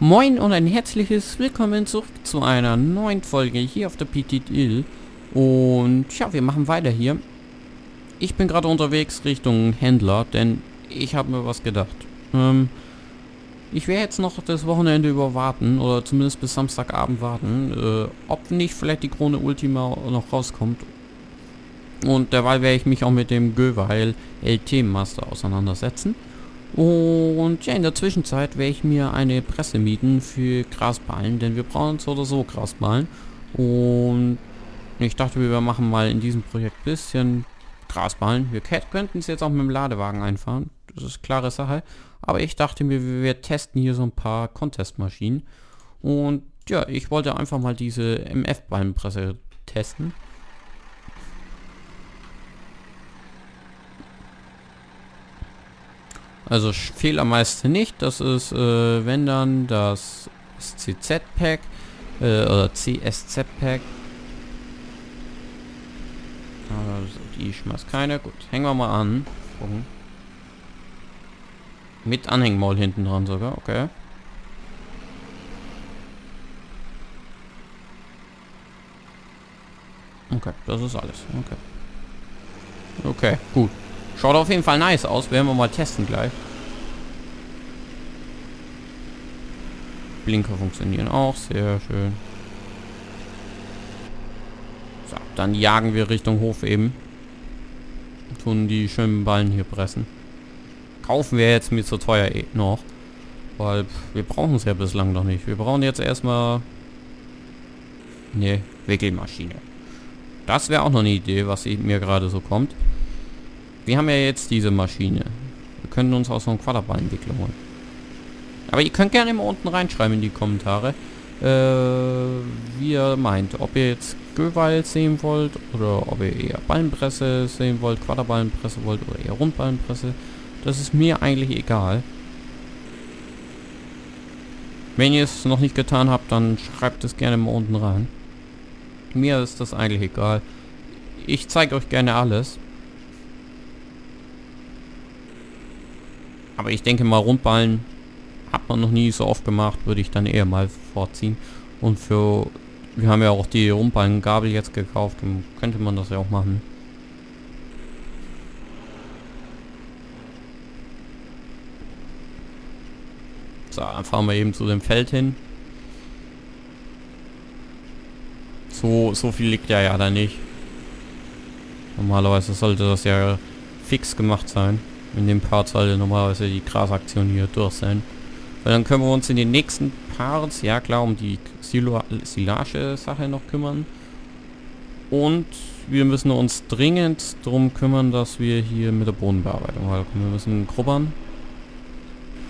Moin und ein herzliches Willkommen zurück zu einer neuen Folge hier auf der Petit Ill. Und ja, wir machen weiter hier. Ich bin gerade unterwegs Richtung Händler, denn ich habe mir was gedacht. Ähm, ich werde jetzt noch das Wochenende über warten, oder zumindest bis Samstagabend warten, äh, ob nicht vielleicht die Krone Ultima noch rauskommt. Und derweil werde ich mich auch mit dem Göweil LT Master auseinandersetzen. Und ja, in der Zwischenzeit werde ich mir eine Presse mieten für Grasballen, denn wir brauchen so oder so Grasballen. Und ich dachte, wir machen mal in diesem Projekt bisschen Grasballen. Wir könnten es jetzt auch mit dem Ladewagen einfahren. Das ist klare Sache. Aber ich dachte mir, wir testen hier so ein paar Contest-Maschinen. Und ja, ich wollte einfach mal diese MF-Ballenpresse testen. Also fehlt am meisten nicht. Das ist, äh, wenn dann das CZ-Pack äh, oder CSZ-Pack. Also die schmeißt keine. Gut, hängen wir mal an. Gucken. Mit Anhängmaul hinten dran sogar, okay. Okay, das ist alles. Okay. Okay, gut. Schaut auf jeden Fall nice aus. Werden wir mal testen gleich. Blinker funktionieren auch. Sehr schön. So, dann jagen wir Richtung Hof eben. Tun die schönen Ballen hier pressen. Kaufen wir jetzt mir zu teuer eh noch. Weil wir brauchen es ja bislang noch nicht. Wir brauchen jetzt erstmal... Ne, Wickelmaschine. Das wäre auch noch eine Idee, was mir gerade so kommt. Wir haben ja jetzt diese Maschine. Wir können uns auch so einen Quaderballenwickler holen. Aber ihr könnt gerne immer unten reinschreiben in die Kommentare, äh, wie ihr meint. Ob ihr jetzt Gewalt sehen wollt oder ob ihr eher Ballenpresse sehen wollt, Quaderballenpresse wollt oder eher Rundballenpresse. Das ist mir eigentlich egal. Wenn ihr es noch nicht getan habt, dann schreibt es gerne mal unten rein. Mir ist das eigentlich egal. Ich zeige euch gerne alles. Aber ich denke mal, Rundballen hat man noch nie so oft gemacht, würde ich dann eher mal vorziehen. Und für, wir haben ja auch die Rundballengabel jetzt gekauft, dann könnte man das ja auch machen. So, dann fahren wir eben zu dem Feld hin. So, so viel liegt ja ja da nicht. Normalerweise sollte das ja fix gemacht sein. In dem Part sollte normalerweise die Grasaktion hier durch sein. Weil dann können wir uns in den nächsten Parts, ja klar, um die Silage-Sache noch kümmern. Und wir müssen uns dringend darum kümmern, dass wir hier mit der Bodenbearbeitung weil Wir müssen grubbern.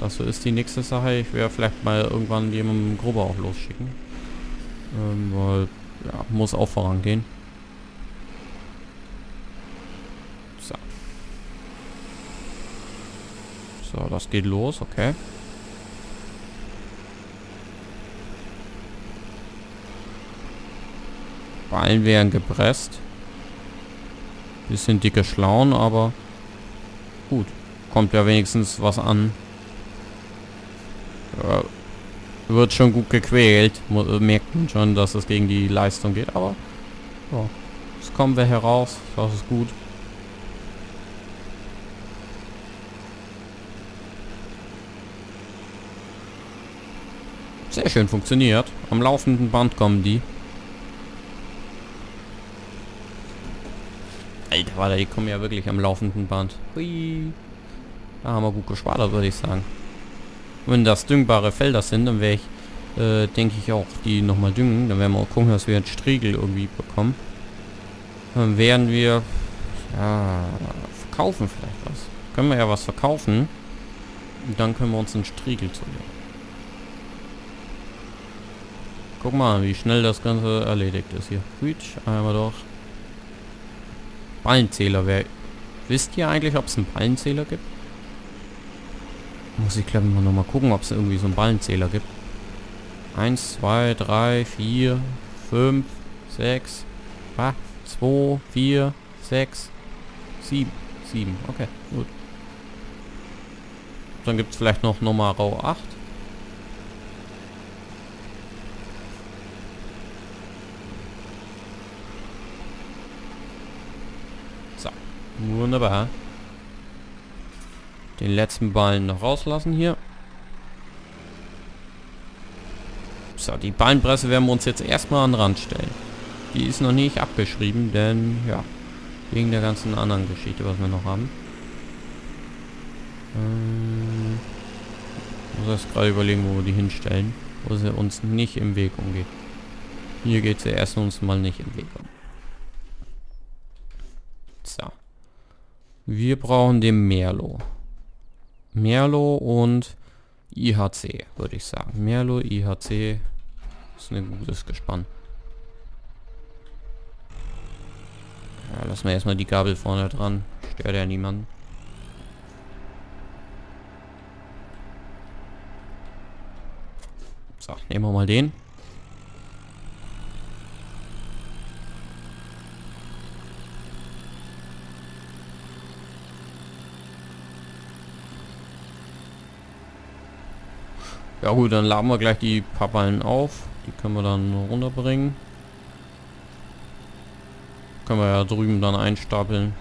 Das ist die nächste Sache. Ich werde vielleicht mal irgendwann jemanden Grubber auch losschicken. Ähm, weil, ja, muss auch vorangehen. So, das geht los, okay. Ballen werden gepresst. Bisschen dicke Schlauen, aber gut. Kommt ja wenigstens was an. Ja, wird schon gut gequält. Merkt man schon, dass es gegen die Leistung geht, aber ja, es kommen wir heraus. Das ist gut. Sehr schön funktioniert. Am laufenden Band kommen die. Alter, warte, die kommen ja wirklich am laufenden Band. Hui. Da haben wir gut gespart, würde ich sagen. Wenn das düngbare Felder sind, dann wäre ich, äh, denke ich auch, die nochmal düngen. Dann werden wir gucken, dass wir einen Striegel irgendwie bekommen. Dann werden wir, ja, verkaufen vielleicht was. Können wir ja was verkaufen. Und dann können wir uns einen Striegel zulegen. Guck mal, wie schnell das Ganze erledigt ist hier. Reach, einmal doch. Ballenzähler, wer... Wisst ihr eigentlich, ob es einen Ballenzähler gibt? Muss ich glaube mal noch mal gucken, ob es irgendwie so einen Ballenzähler gibt. 1, 2, 3, 4, 5, 6, 2, 4, 6, 7. 7, okay, gut. Dann gibt es vielleicht noch Nummer 8. Wunderbar. Den letzten Ballen noch rauslassen hier. So, die Ballenpresse werden wir uns jetzt erstmal an den Rand stellen. Die ist noch nicht abgeschrieben, denn ja, wegen der ganzen anderen Geschichte, was wir noch haben. Ähm, muss erst gerade überlegen, wo wir die hinstellen, wo sie uns nicht im Weg umgeht. Hier geht sie erst uns mal nicht im Weg um. So. Wir brauchen den Merlo. Merlo und IHC, würde ich sagen. Merlo, IHC ist ein gutes Gespann. Ja, lassen wir erstmal die Gabel vorne dran. Stört ja niemanden. So, nehmen wir mal den. Gut, dann laden wir gleich die Pappallen auf. Die können wir dann runterbringen. Können wir ja drüben dann einstapeln.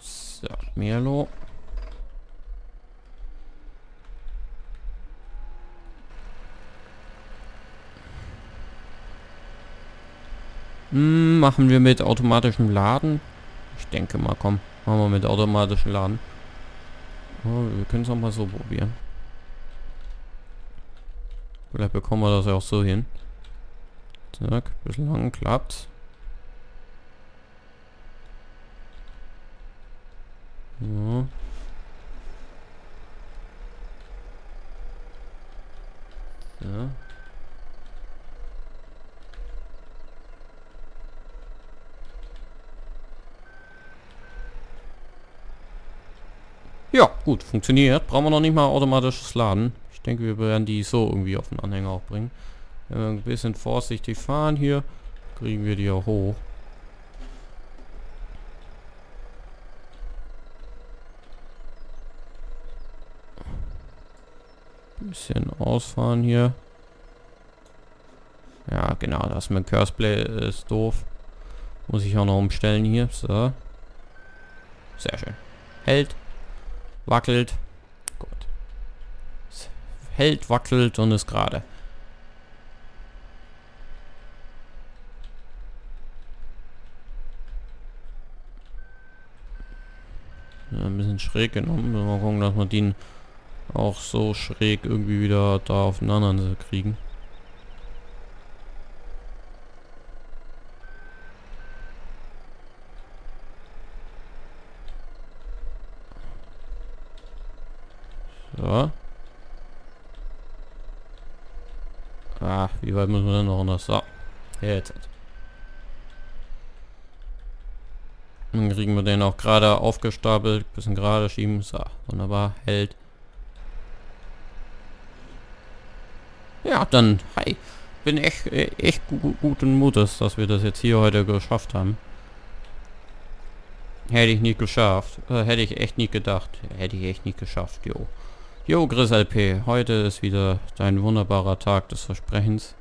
So, Merlo. Hm, machen wir mit automatischem Laden? Ich denke mal, komm. Machen wir mit automatischem Laden. Wir können es auch mal so probieren. Vielleicht bekommen wir das ja auch so hin. Zack, bislang klappt. Ja. Ja. Ja, gut, funktioniert. Brauchen wir noch nicht mal automatisches Laden. Ich denke, wir werden die so irgendwie auf den Anhänger auch bringen. Wenn wir ein bisschen vorsichtig fahren hier, kriegen wir die auch hoch. Bisschen ausfahren hier. Ja, genau, das mit Curseplay ist doof. Muss ich auch noch umstellen hier. So. Sehr schön. Hält. Wackelt. Gut. Es hält, wackelt und ist gerade. Ja, ein bisschen schräg genommen. Mal gucken, dass wir den auch so schräg irgendwie wieder da aufeinander kriegen. So. Ah, wie weit müssen wir denn noch runter? So. Jetzt. Dann kriegen wir den auch gerade aufgestapelt. Bisschen gerade schieben. So, wunderbar. Hält. Ja, dann, hi. Bin echt, echt guten Mutes, dass wir das jetzt hier heute geschafft haben. Hätte ich nicht geschafft. Äh, hätte ich echt nicht gedacht. Hätte ich echt nicht geschafft, jo. Jo, Chris LP, heute ist wieder dein wunderbarer Tag des Versprechens.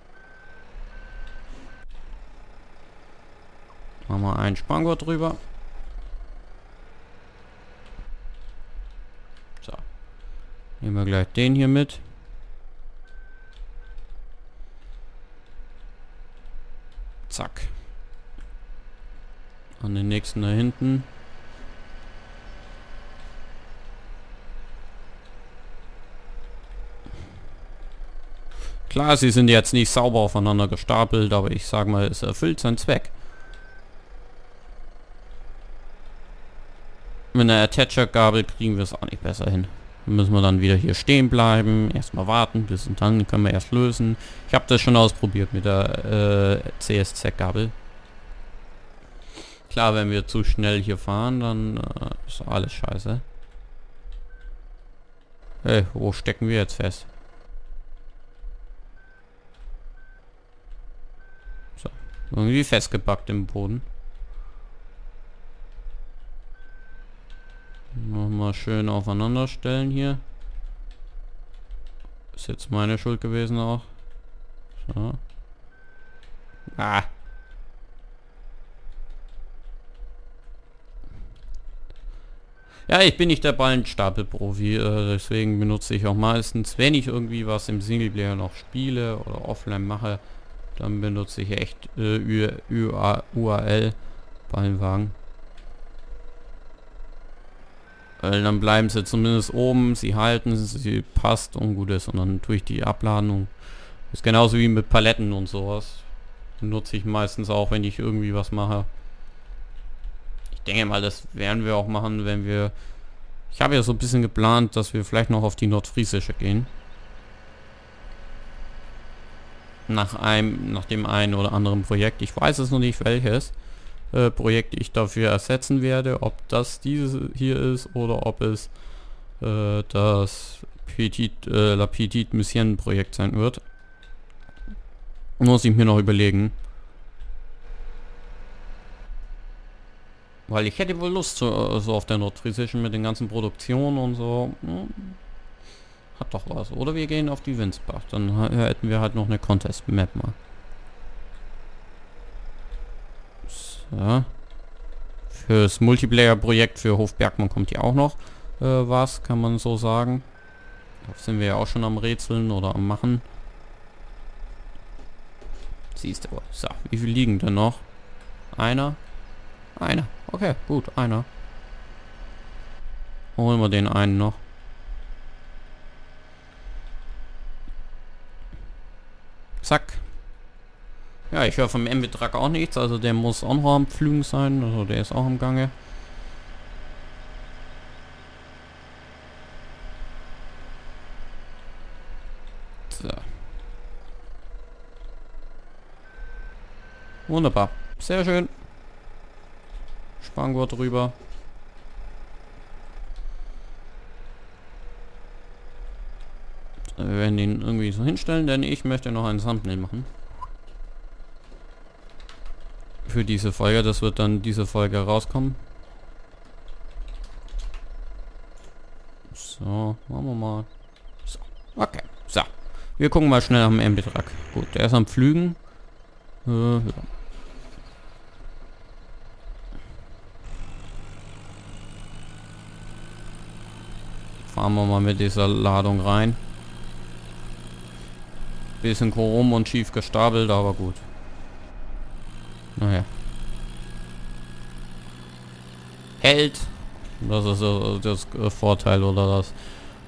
Machen wir einen Spanngurt drüber. So. Nehmen wir gleich den hier mit. Zack. An den nächsten da hinten. Klar, sie sind jetzt nicht sauber aufeinander gestapelt, aber ich sag mal, es erfüllt seinen Zweck. Mit einer Attacher-Gabel kriegen wir es auch nicht besser hin. Dann müssen wir dann wieder hier stehen bleiben, erstmal warten, bis und dann können wir erst lösen. Ich habe das schon ausprobiert mit der äh, CSZ-Gabel. Klar, wenn wir zu schnell hier fahren, dann äh, ist alles scheiße. Hey, wo stecken wir jetzt fest? Irgendwie festgepackt im Boden. mal schön aufeinander stellen hier. Ist jetzt meine Schuld gewesen auch. So. Ah. Ja, ich bin nicht der Ballenstapelprofi, äh, deswegen benutze ich auch meistens, wenn ich irgendwie was im Singleplayer noch spiele oder offline mache, dann benutze ich echt äh, URL Ballenwagen. Weil dann bleiben sie zumindest oben, sie halten, sie passt und gut ist und dann tue ich die Abladung. Ist genauso wie mit Paletten und sowas. Nutze ich meistens auch, wenn ich irgendwie was mache. Ich denke mal, das werden wir auch machen, wenn wir... Ich habe ja so ein bisschen geplant, dass wir vielleicht noch auf die Nordfriesische gehen. Nach einem, nach dem einen oder anderen Projekt. Ich weiß es noch nicht welches äh, Projekt ich dafür ersetzen werde. Ob das dieses hier ist oder ob es äh, das Petit, äh, La Petite Mission Projekt sein wird. Muss ich mir noch überlegen. Weil ich hätte wohl Lust so, so auf der Nordfriesischen mit den ganzen Produktionen und so. Hm, hat doch was. Oder wir gehen auf die Winsbach. Dann hätten wir halt noch eine Contest-Map mal. So. Fürs Multiplayer-Projekt für Hofbergmann kommt hier auch noch äh, was, kann man so sagen. Da sind wir ja auch schon am Rätseln oder am Machen. Siehst du. So, wie viel liegen denn noch? Einer? Einer. Okay, gut, einer. Holen wir den einen noch. Zack. Ja, ich höre vom M-Betrag auch nichts, also der muss auch noch am Flügen sein, also der ist auch im Gange. So. Wunderbar. Sehr schön. Spanngurt drüber. Wir werden ihn irgendwie so hinstellen, denn ich möchte noch ein Thumbnail machen. Für diese Folge, das wird dann diese Folge rauskommen. So, machen wir mal. So, okay. So. Wir gucken mal schnell am M-Betrag. Gut, der ist am Flügen. Äh, ja. Fahren wir mal mit dieser Ladung rein. Bisschen krumm und schief gestapelt, aber gut. Naja. Hält. Das ist äh, das Vorteil oder das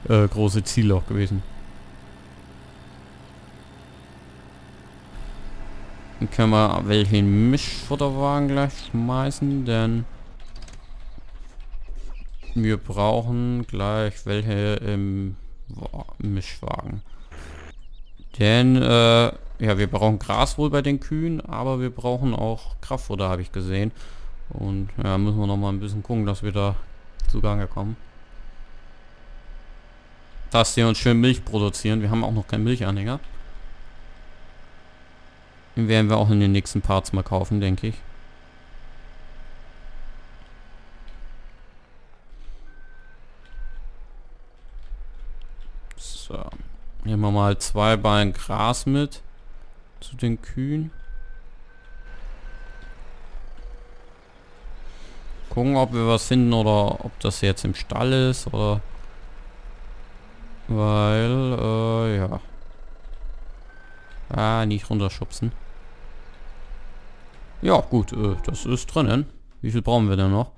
äh, große Ziel auch gewesen. Dann können wir welchen Mischfutterwagen gleich schmeißen, denn wir brauchen gleich welche im Mischwagen. Denn, äh, ja, wir brauchen Gras wohl bei den Kühen, aber wir brauchen auch Kraftfutter, habe ich gesehen. Und ja, müssen wir noch mal ein bisschen gucken, dass wir da zugange kommen. Dass die uns schön Milch produzieren. Wir haben auch noch keinen Milchanhänger. Den werden wir auch in den nächsten Parts mal kaufen, denke ich. So. Nehmen wir mal zwei Ballen Gras mit zu den Kühen. Gucken, ob wir was finden oder ob das jetzt im Stall ist oder weil äh, ja ah nicht runterschubsen. Ja gut, äh, das ist drinnen. Wie viel brauchen wir denn noch?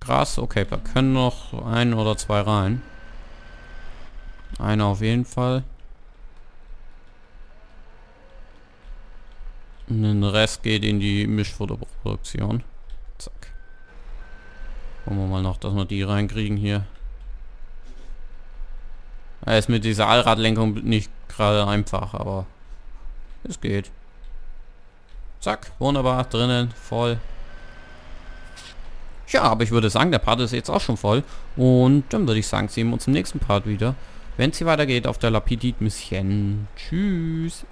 Gras, okay, wir können noch ein oder zwei rein. Einer auf jeden Fall. Und den Rest geht in die Mischfutterproduktion. Zack. Gucken wir mal noch, dass wir die reinkriegen hier. Er ist mit dieser Allradlenkung nicht gerade einfach, aber es geht. Zack, wunderbar, drinnen, voll. Ja, aber ich würde sagen, der Part ist jetzt auch schon voll. Und dann würde ich sagen, sehen wir uns im nächsten Part wieder. Wenn es hier weitergeht auf der Lapidit Mission. Tschüss.